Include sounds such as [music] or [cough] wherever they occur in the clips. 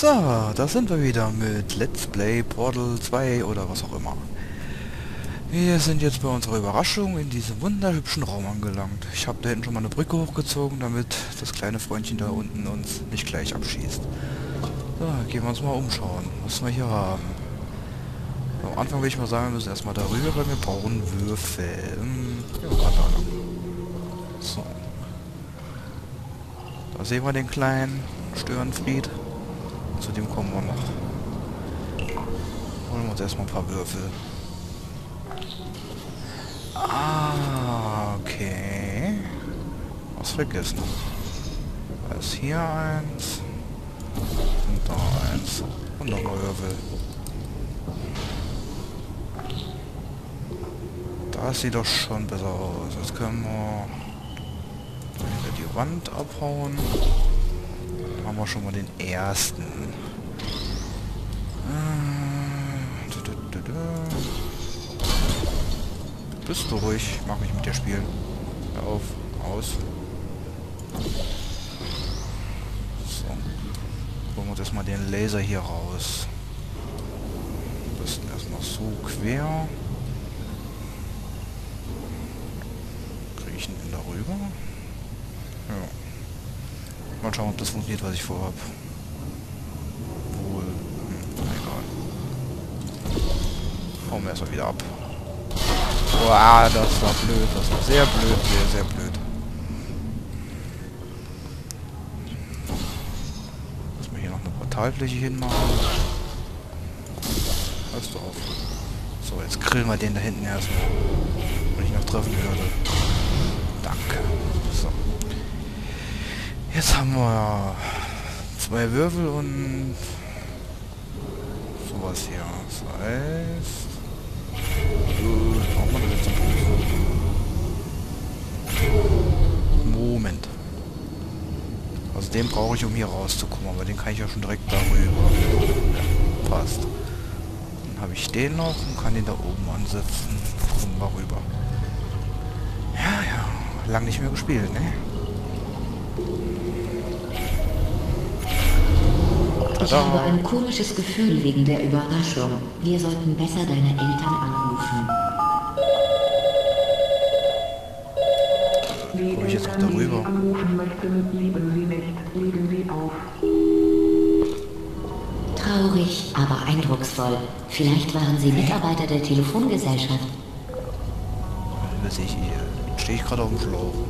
So, da sind wir wieder mit Let's Play Portal 2 oder was auch immer. Wir sind jetzt bei unserer Überraschung in diesem wunderhübschen Raum angelangt. Ich habe da hinten schon mal eine Brücke hochgezogen, damit das kleine Freundchen da unten uns nicht gleich abschießt. So, gehen wir uns mal umschauen, was wir hier haben. Am Anfang will ich mal sagen, wir müssen erstmal darüber, weil wir brauchen Würfel. Hm, ja. So. Da sehen wir den kleinen Störenfried. Zu dem kommen wir noch. Holen wir uns erstmal ein paar Würfel. Ah, okay. Was vergessen. Da ist hier eins. Und da eins. Und nochmal Würfel. Das sieht doch schon besser aus. Jetzt können wir die Wand abhauen haben wir schon mal den ersten. Äh, Bist du ruhig, mag mich mit dir spielen. Hör auf, aus. So. Holen wir uns erstmal den Laser hier raus. Am besten erstmal so quer. Kriege ich ihn denn darüber? Ja. Mal schauen, ob das funktioniert, was ich vorhab. Hauen wir erstmal wieder ab. Boah, das war blöd. Das war sehr blöd, sehr, sehr blöd. Lass mal hier noch eine Portalfläche hinmachen. Hörst du auf. So, jetzt grillen wir den da hinten erstmal. Wenn ich noch treffen würde. Danke. So. Jetzt haben wir zwei Würfel und sowas hier. Das heißt... Äh, brauchen wir das jetzt Moment. Also den brauche ich, um hier rauszukommen, aber den kann ich ja schon direkt darüber. Ja, passt. Dann habe ich den noch und kann den da oben ansetzen. Kommen wir rüber. Ja, ja. Lang nicht mehr gespielt, ne? Ich habe ein komisches Gefühl wegen der Überraschung. Wir sollten besser deine Eltern anrufen. Komm ich jetzt noch darüber? Traurig, aber eindrucksvoll. Vielleicht waren sie Mitarbeiter der Telefongesellschaft. Was ich hier? Stehe ich gerade auf dem Schlauch.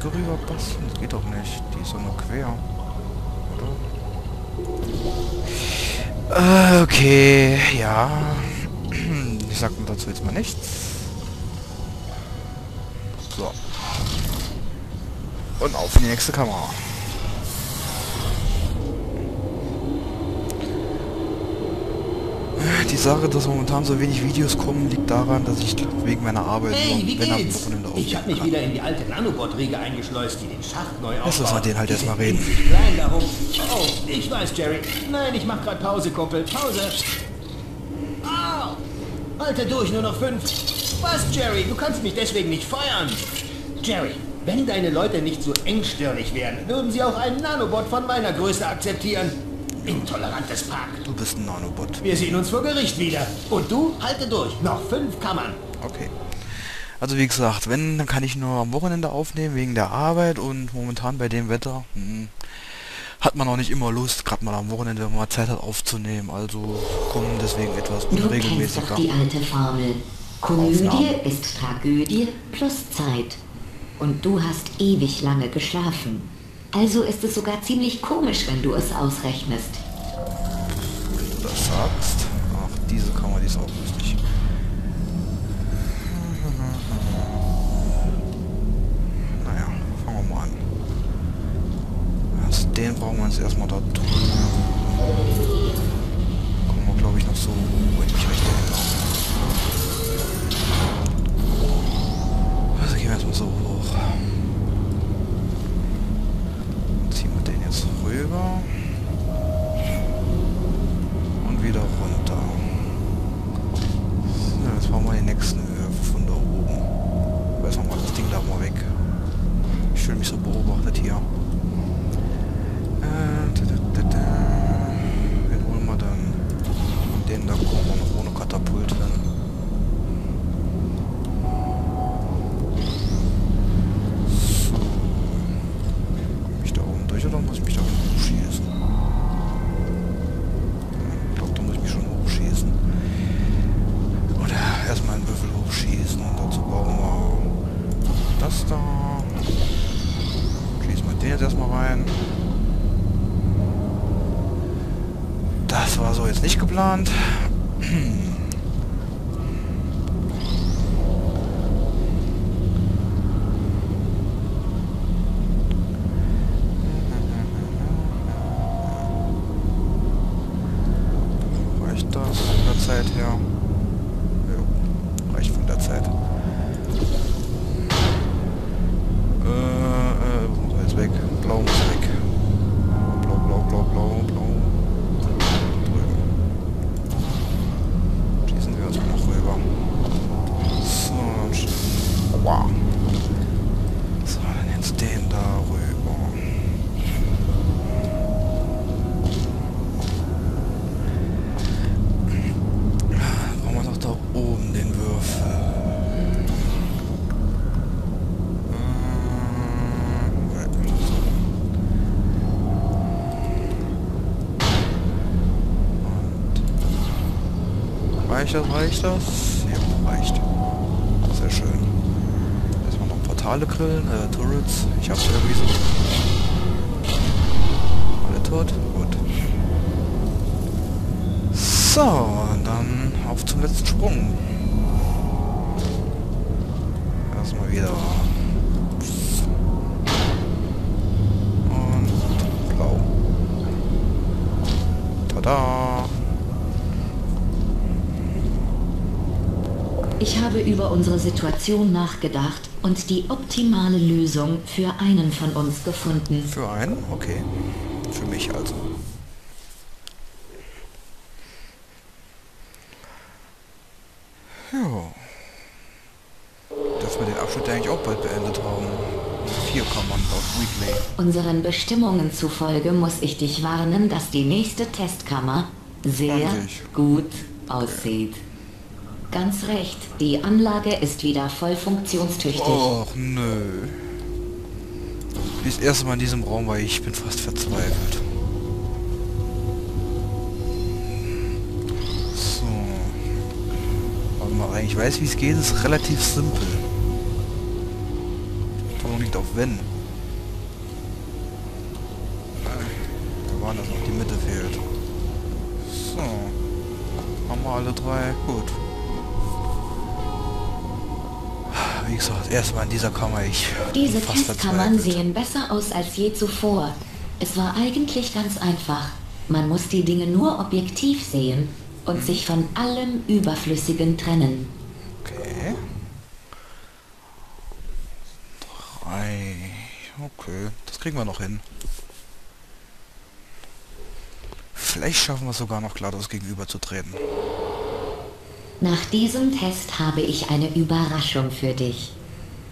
Brücke rüber basteln? Das geht doch nicht. Die ist doch nur quer. Oder? Äh, okay, ja. Ich sag mir dazu jetzt mal nichts. So. Und auf die nächste Kamera. Die Sache, dass momentan so wenig Videos kommen, liegt daran, dass ich wegen meiner Arbeit hey, wie wenn geht's? am Ich habe mich wieder in die alte Nanobot-Riege eingeschleust, die den Schacht neu aufbaut. Lass uns mit denen halt erstmal reden. Klein darum. Oh, ich weiß, Jerry. Nein, ich mach grad Pause, Kumpel. Pause. Au! Halte durch, nur noch fünf. Was, Jerry? Du kannst mich deswegen nicht feuern. Jerry, wenn deine Leute nicht so engstirnig wären, würden sie auch einen Nanobot von meiner Größe akzeptieren. Intolerantes Pack. Du bist ein Nanobot. Wir sehen uns vor Gericht wieder. Und du, halte durch. Noch fünf Kammern. Okay. Also wie gesagt, wenn, dann kann ich nur am Wochenende aufnehmen, wegen der Arbeit. Und momentan bei dem Wetter hm, hat man auch nicht immer Lust, gerade mal am Wochenende, wenn man Zeit hat, aufzunehmen. Also kommen deswegen etwas unregelmäßiger. Du kennst doch die alte Formel. Komödie Aufnahmen. ist Tragödie plus Zeit. Und du hast ewig lange geschlafen. Also ist es sogar ziemlich komisch, wenn du es ausrechnest. Wenn du das sagst. Ach, diese Kammer, die ist auch lustig. [laughs] Naja, fangen wir mal an. Also den brauchen wir jetzt erstmal da drüben. Ich fühle mich so beobachtet geplant. Reicht das, reicht das? Ja, reicht. Sehr schön. Erstmal noch Portale grillen, äh, Turrets. Ich hab's irgendwie so. Alle tot? Gut. So, dann auf zum letzten Sprung. Habe über unsere Situation nachgedacht und die optimale Lösung für einen von uns gefunden. Für einen? Okay. Für mich also. Ja. Dürfen wir den Abschnitt eigentlich auch bald beendet haben. Vier Kammern laut Weekly. Unseren Bestimmungen zufolge muss ich dich warnen, dass die nächste Testkammer sehr 20. gut aussieht. Ganz recht, die Anlage ist wieder voll funktionstüchtig. Och, nö. Wie das erste Mal in diesem Raum war, ich bin fast verzweifelt. So. Warte mal rein. Ich weiß, wie es geht. Es ist relativ simpel. Betonung liegt auf wenn. Da war das noch. Die Mitte fehlt. So. Haben wir alle drei. Gut. Wie gesagt, erstmal in dieser Kammer. Ich Diese Testkammern sehen besser aus als je zuvor. Es war eigentlich ganz einfach. Man muss die Dinge nur objektiv sehen und sich von allem Überflüssigen trennen. Okay. Drei. Okay, das kriegen wir noch hin. Vielleicht schaffen wir es sogar noch GLaDOS gegenüberzutreten. Nach diesem Test habe ich eine Überraschung für dich.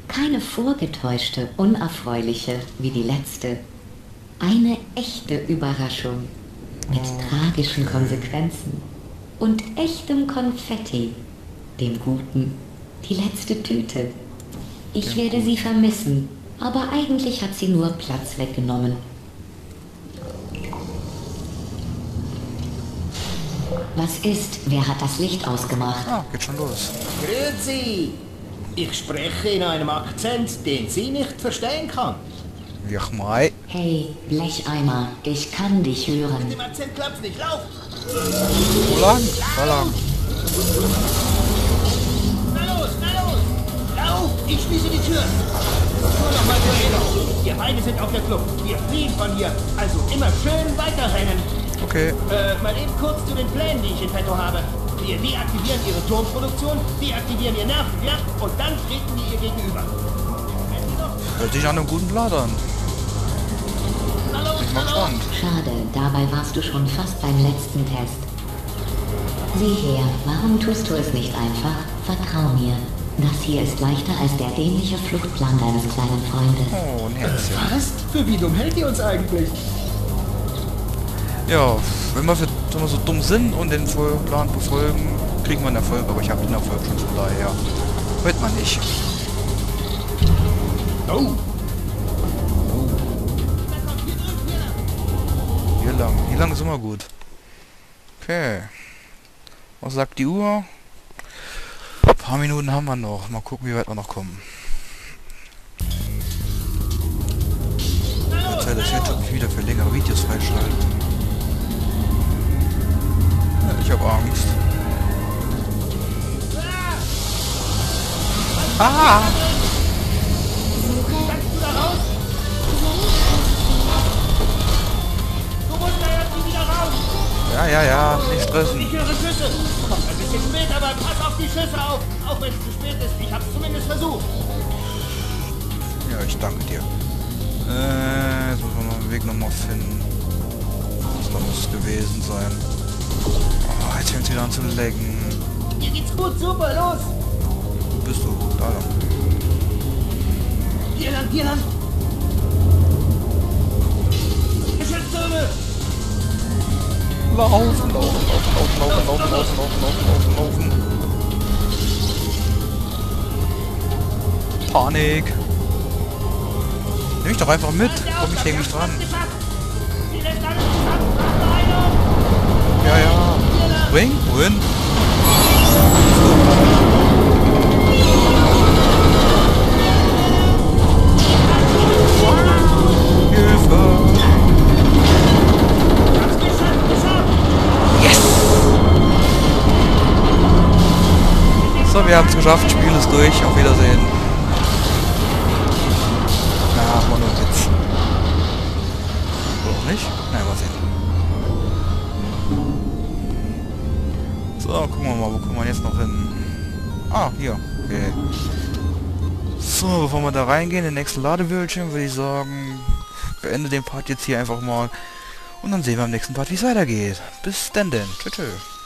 Keine vorgetäuschte, unerfreuliche wie die letzte. Eine echte Überraschung. Mit tragischen Konsequenzen. Und echtem Konfetti. Dem Guten. Die letzte Tüte. Ich werde sie vermissen, aber eigentlich hat sie nur Platz weggenommen. Was ist? Wer hat das Licht ausgemacht? Ah, geht schon los. Grüezi! Ich spreche in einem Akzent, den sie nicht verstehen kann. Ja, mai. Hey, Blecheimer, ich kann dich hören. Mit dem Akzent klappt's nicht. Lauf! Wo lang? Da lang. Na los, na los! Lauf! Ich schließe die Tür. Nur noch mal zur Erinnerung. Wir beide sind auf der Flucht. Wir fliehen von hier. Also immer schön weiterrennen. Okay. Äh, mal eben kurz zu den Plänen, die ich in petto habe. Wir deaktivieren ihre Turmproduktion, deaktivieren ihr Nervenwerk und dann treten wir ihr gegenüber. Hört sich an einem guten Plan an. Na mal gespannt. Schade, dabei warst du schon fast beim letzten Test. Sieh her, warum tust du es nicht einfach? Vertrau mir. Das hier ist leichter als der dämliche Fluchtplan deines kleinen Freundes. Oh, ein Herzchen. Was? Für wie dumm hält ihr uns eigentlich? Ja, wenn wir, für, wenn wir so dumm sind und den Plan befolgen, kriegen wir einen Erfolg. Aber ich habe den Erfolg schon von daher. Hört man nicht. Oh, Hier lang. Hier lang ist immer gut. Okay. Was sagt die Uhr? Ein paar Minuten haben wir noch. Mal gucken, wie weit wir noch kommen. Zeit, dass YouTube wieder für längere Videos freischaltet. Ich habe Angst. Ah! kannst du da raus? Du musst da jetzt wieder raus. Ja, ja, ja. Nicht stressen. Ich höre Schüsse. Kommt ein bisschen spät, aber pass auf die Schüsse auf. Auch wenn es zu spät ist. Ich hab's zumindest versucht. Ja, ich danke dir. Äh, jetzt müssen wir mal den Weg nochmal finden. Das muss es gewesen sein. Jetzt fängt wieder an zu lecken. Dir geht's gut. Super, los. Wo bist du? Da lang. Hier lang, hier lang. Geschütztürme. Laufen, laufen, laufen, laufen, laufen, laufen, laufen, laufen, laufen, laufen, laufen. Panik. Nimm mich doch einfach mit. Komm, ich hänge mich dran. Geschafft. bem, bueno. So, wir haben es geschafft, Spiel ist durch, auf Wiedersehen. Wir mal, wo kommen wir jetzt noch hin? Ah, hier. Okay. So, bevor wir da reingehen, in den nächsten Ladebildschirm, würde ich sagen, beende den Part jetzt hier einfach mal. Und dann sehen wir im nächsten Part, wie es weitergeht. Bis denn denn. Tschüss.